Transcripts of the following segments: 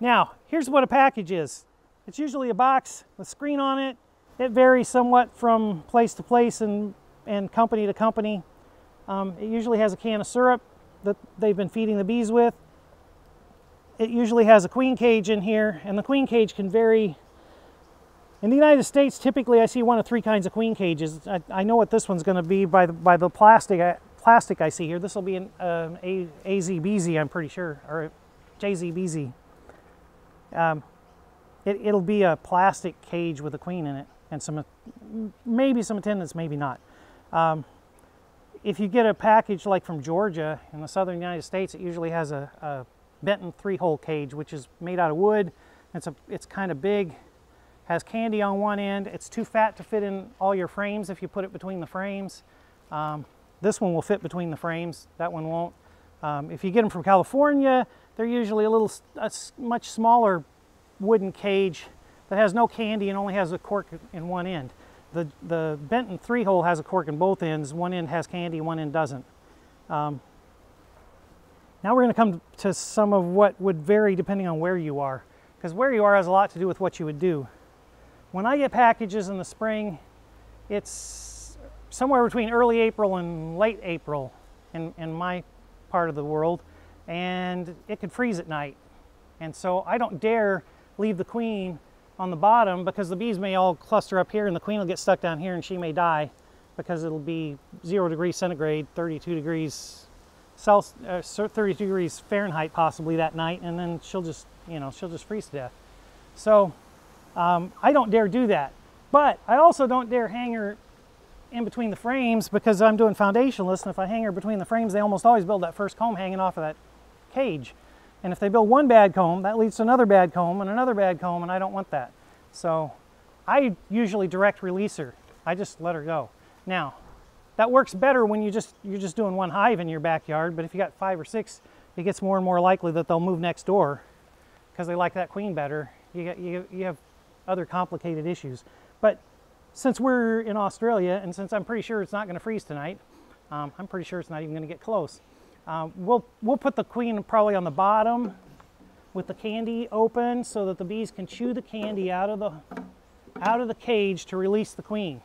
Now, here's what a package is. It's usually a box with a screen on it. It varies somewhat from place to place and, and company to company. Um, it usually has a can of syrup that they've been feeding the bees with. It usually has a queen cage in here, and the queen cage can vary. In the United States, typically I see one of three kinds of queen cages. I, I know what this one's going to be by the, by the plastic, I, plastic I see here. This will be an uh, a, AZBZ, I'm pretty sure, or JZBZ. Um, it, it'll be a plastic cage with a queen in it and some maybe some attendants, maybe not. Um, if you get a package like from Georgia in the southern United States, it usually has a, a Benton three-hole cage, which is made out of wood. It's a it's kind of big, has candy on one end. It's too fat to fit in all your frames if you put it between the frames. Um, this one will fit between the frames. That one won't. Um, if you get them from California, they're usually a little a much smaller wooden cage that has no candy and only has a cork in one end. The, the Benton three hole has a cork in both ends. One end has candy, one end doesn't. Um, now we're going to come to some of what would vary depending on where you are, because where you are has a lot to do with what you would do. When I get packages in the spring, it's somewhere between early April and late April in, in my part of the world, and it could freeze at night. And so I don't dare leave the queen on the bottom because the bees may all cluster up here and the queen will get stuck down here and she may die because it'll be zero degrees centigrade, 32 degrees Celsius, uh, 32 degrees Fahrenheit possibly that night and then she'll just, you know, she'll just freeze to death. So um, I don't dare do that. But I also don't dare hang her in between the frames because I'm doing foundationless and if I hang her between the frames, they almost always build that first comb hanging off of that cage. And if they build one bad comb, that leads to another bad comb and another bad comb, and I don't want that. So I usually direct release her. I just let her go. Now, that works better when you just, you're just doing one hive in your backyard, but if you got five or six, it gets more and more likely that they'll move next door because they like that queen better. You, get, you, you have other complicated issues. But since we're in Australia, and since I'm pretty sure it's not going to freeze tonight, um, I'm pretty sure it's not even going to get close. Uh, we'll, we'll put the queen probably on the bottom with the candy open so that the bees can chew the candy out of the, out of the cage to release the queen.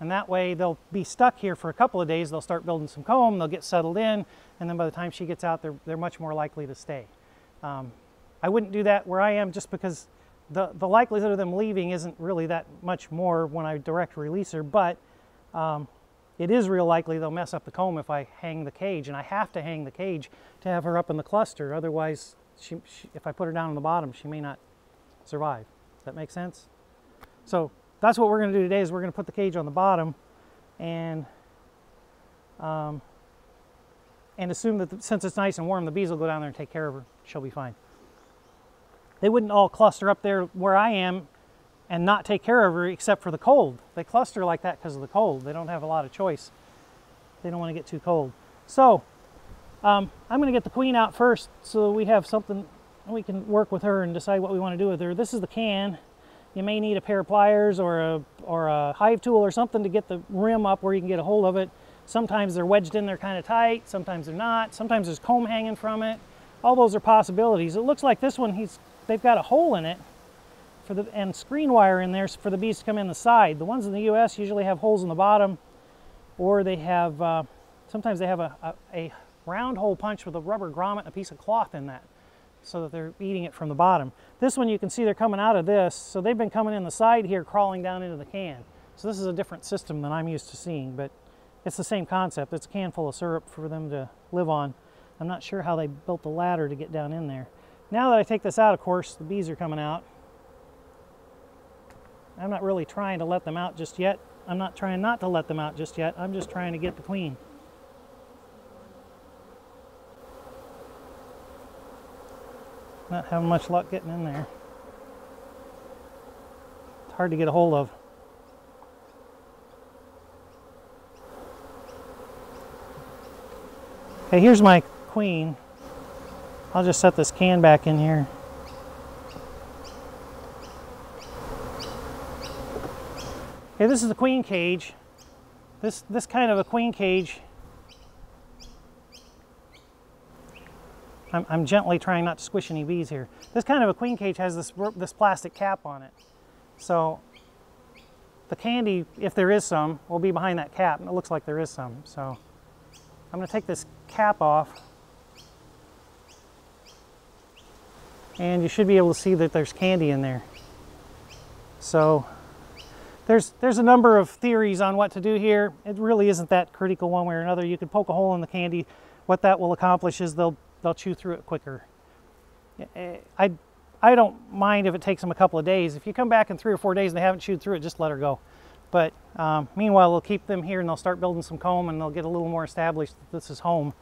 And that way they'll be stuck here for a couple of days. They'll start building some comb, they'll get settled in, and then by the time she gets out, they're, they're much more likely to stay. Um, I wouldn't do that where I am just because the, the likelihood of them leaving isn't really that much more when I direct release her, but um, it is real likely they'll mess up the comb if I hang the cage, and I have to hang the cage to have her up in the cluster. Otherwise, she, she, if I put her down on the bottom, she may not survive. Does that make sense? So that's what we're going to do today is we're going to put the cage on the bottom and um, and assume that the, since it's nice and warm, the bees will go down there and take care of her. She'll be fine. They wouldn't all cluster up there where I am and not take care of her except for the cold. They cluster like that because of the cold. They don't have a lot of choice. They don't want to get too cold. So um, I'm going to get the queen out first so we have something we can work with her and decide what we want to do with her. This is the can. You may need a pair of pliers or a, or a hive tool or something to get the rim up where you can get a hold of it. Sometimes they're wedged in there kind of tight, sometimes they're not. Sometimes there's comb hanging from it. All those are possibilities. It looks like this one, he's, they've got a hole in it for the, and screen wire in there for the bees to come in the side. The ones in the US usually have holes in the bottom or they have, uh, sometimes they have a, a, a, round hole punch with a rubber grommet and a piece of cloth in that so that they're eating it from the bottom. This one you can see they're coming out of this, so they've been coming in the side here crawling down into the can. So this is a different system than I'm used to seeing, but it's the same concept. It's a can full of syrup for them to live on. I'm not sure how they built the ladder to get down in there. Now that I take this out, of course, the bees are coming out. I'm not really trying to let them out just yet. I'm not trying not to let them out just yet. I'm just trying to get the queen. Not having much luck getting in there. It's hard to get a hold of. Okay, here's my queen. I'll just set this can back in here. Okay, this is a queen cage. This, this kind of a queen cage I'm, I'm gently trying not to squish any bees here. This kind of a queen cage has this, this plastic cap on it. So the candy, if there is some, will be behind that cap. And it looks like there is some. So I'm going to take this cap off. And you should be able to see that there's candy in there. So there's, there's a number of theories on what to do here. It really isn't that critical one way or another. You could poke a hole in the candy. What that will accomplish is they'll, they'll chew through it quicker. I, I don't mind if it takes them a couple of days. If you come back in three or four days and they haven't chewed through it, just let her go. But um, meanwhile, we'll keep them here and they'll start building some comb and they'll get a little more established that this is home.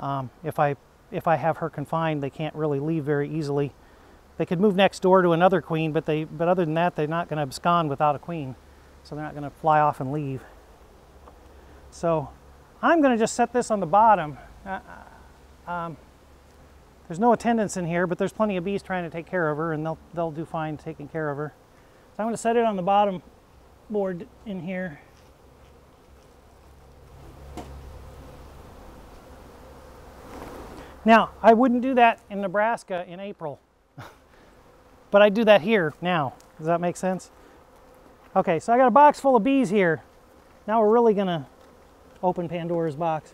Um, if, I, if I have her confined, they can't really leave very easily. They could move next door to another queen, but, they, but other than that, they're not going to abscond without a queen. So they're not going to fly off and leave. So I'm going to just set this on the bottom. Uh, uh, um, there's no attendants in here, but there's plenty of bees trying to take care of her, and they'll, they'll do fine taking care of her. So I'm going to set it on the bottom board in here. Now, I wouldn't do that in Nebraska in April, but I do that here now. Does that make sense? Okay, so I got a box full of bees here. Now we're really gonna open Pandora's box.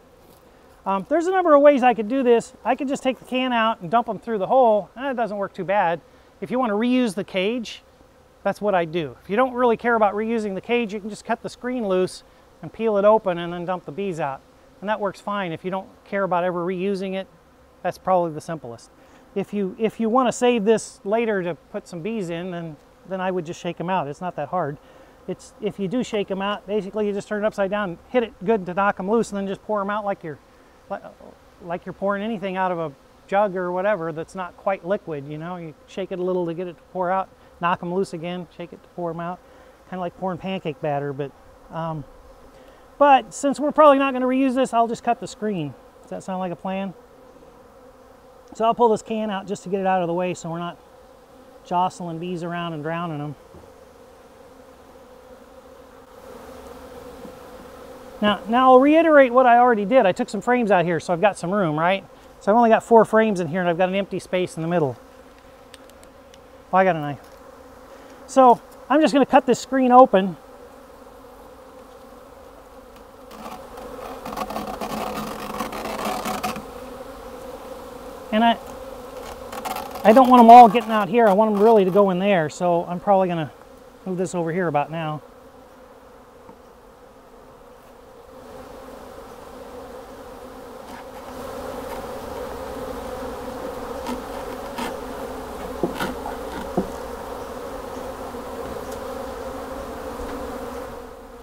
Um, there's a number of ways I could do this. I could just take the can out and dump them through the hole, and it doesn't work too bad. If you want to reuse the cage, that's what I do. If you don't really care about reusing the cage, you can just cut the screen loose and peel it open and then dump the bees out. And that works fine. If you don't care about ever reusing it, that's probably the simplest. If you, if you want to save this later to put some bees in, then, then I would just shake them out. It's not that hard. It's, if you do shake them out, basically you just turn it upside down, hit it good to knock them loose, and then just pour them out like you're, like you're pouring anything out of a jug or whatever that's not quite liquid, you know. You shake it a little to get it to pour out knock them loose again, shake it to pour them out. Kind of like pouring pancake batter, but um, but since we're probably not going to reuse this, I'll just cut the screen. Does that sound like a plan? So I'll pull this can out just to get it out of the way so we're not jostling bees around and drowning them. Now, now I'll reiterate what I already did. I took some frames out here, so I've got some room, right? So I've only got four frames in here, and I've got an empty space in the middle. Oh, I got a knife. So I'm just going to cut this screen open. And I, I don't want them all getting out here. I want them really to go in there. So I'm probably going to move this over here about now.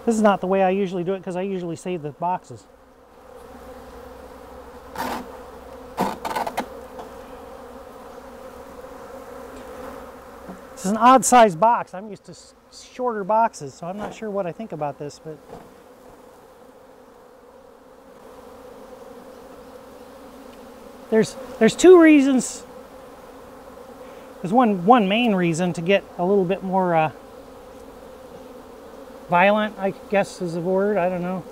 This is not the way I usually do it because I usually save the boxes. Is an odd sized box. I'm used to shorter boxes, so I'm not sure what I think about this, but there's there's two reasons. There's one one main reason to get a little bit more uh, violent, I guess is the word, I don't know.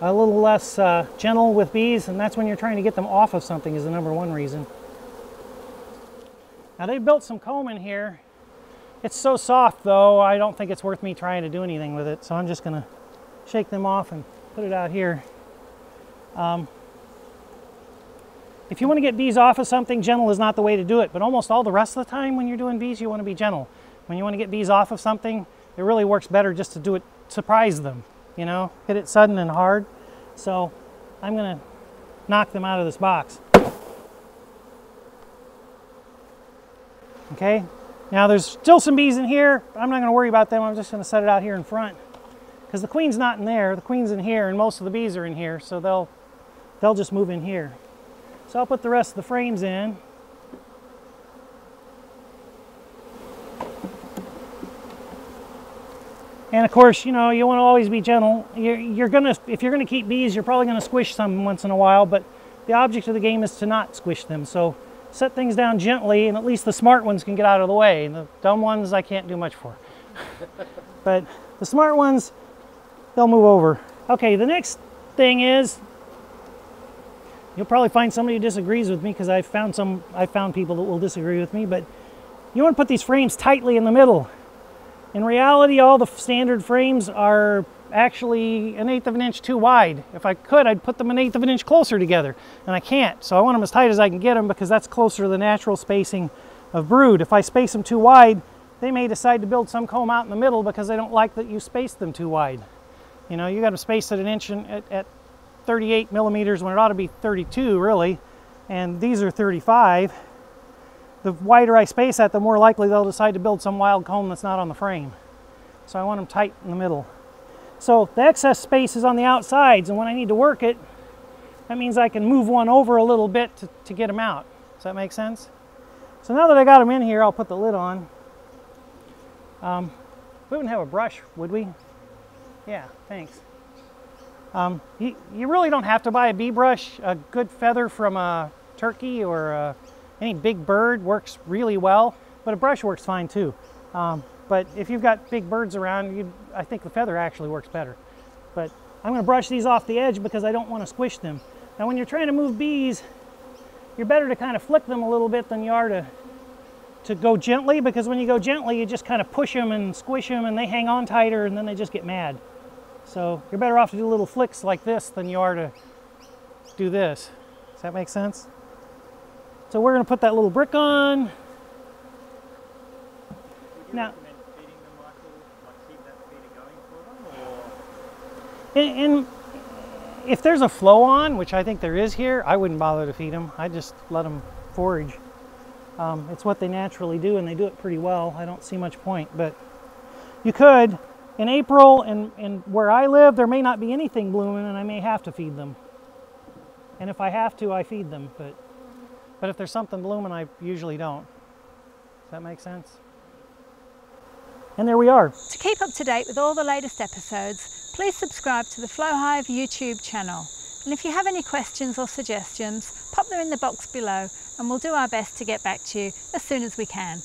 A little less uh, gentle with bees, and that's when you're trying to get them off of something is the number one reason. Now they built some comb in here. It's so soft though, I don't think it's worth me trying to do anything with it. So I'm just gonna shake them off and put it out here. Um, if you want to get bees off of something, gentle is not the way to do it. But almost all the rest of the time when you're doing bees, you want to be gentle. When you want to get bees off of something, it really works better just to do it surprise them, you know, hit it sudden and hard. So I'm going to knock them out of this box. Okay, now there's still some bees in here. I'm not going to worry about them. I'm just going to set it out here in front because the queen's not in there. The queen's in here and most of the bees are in here. So they'll, they'll just move in here. So I'll put the rest of the frames in. And of course, you know, you want to always be gentle. You're, you're gonna, if you're gonna keep bees, you're probably gonna squish some once in a while, but the object of the game is to not squish them. So set things down gently, and at least the smart ones can get out of the way. The dumb ones, I can't do much for. but the smart ones, they'll move over. Okay, the next thing is, You'll probably find somebody who disagrees with me because I've found some, I've found people that will disagree with me, but you want to put these frames tightly in the middle. In reality, all the standard frames are actually an eighth of an inch too wide. If I could, I'd put them an eighth of an inch closer together, and I can't. So I want them as tight as I can get them because that's closer to the natural spacing of brood. If I space them too wide, they may decide to build some comb out in the middle because they don't like that you spaced them too wide. You know, you got to space at an inch at, at 38 millimeters when it ought to be 32 really, and these are 35. The wider I space that, the more likely they'll decide to build some wild comb that's not on the frame. So I want them tight in the middle. So the excess space is on the outsides, and when I need to work it, that means I can move one over a little bit to, to get them out. Does that make sense? So now that I got them in here, I'll put the lid on. Um, we wouldn't have a brush, would we? Yeah, thanks. Um, you, you, really don't have to buy a bee brush. A good feather from a turkey or a, any big bird works really well, but a brush works fine too. Um, but if you've got big birds around, you, I think the feather actually works better. But I'm going to brush these off the edge because I don't want to squish them. Now when you're trying to move bees, you're better to kind of flick them a little bit than you are to, to go gently because when you go gently, you just kind of push them and squish them and they hang on tighter and then they just get mad. So you're better off to do little flicks like this than you are to do this. Does that make sense? So we're going to put that little brick on. Now, and, if there's a flow on, which I think there is here, I wouldn't bother to feed them. I just let them forage. Um, it's what they naturally do, and they do it pretty well. I don't see much point, but you could in April and, and where I live, there may not be anything blooming and I may have to feed them. And if I have to, I feed them. But, but if there's something blooming, I usually don't. Does that make sense? And there we are. To keep up to date with all the latest episodes, please subscribe to the Flow Hive YouTube channel. And if you have any questions or suggestions, pop them in the box below and we'll do our best to get back to you as soon as we can.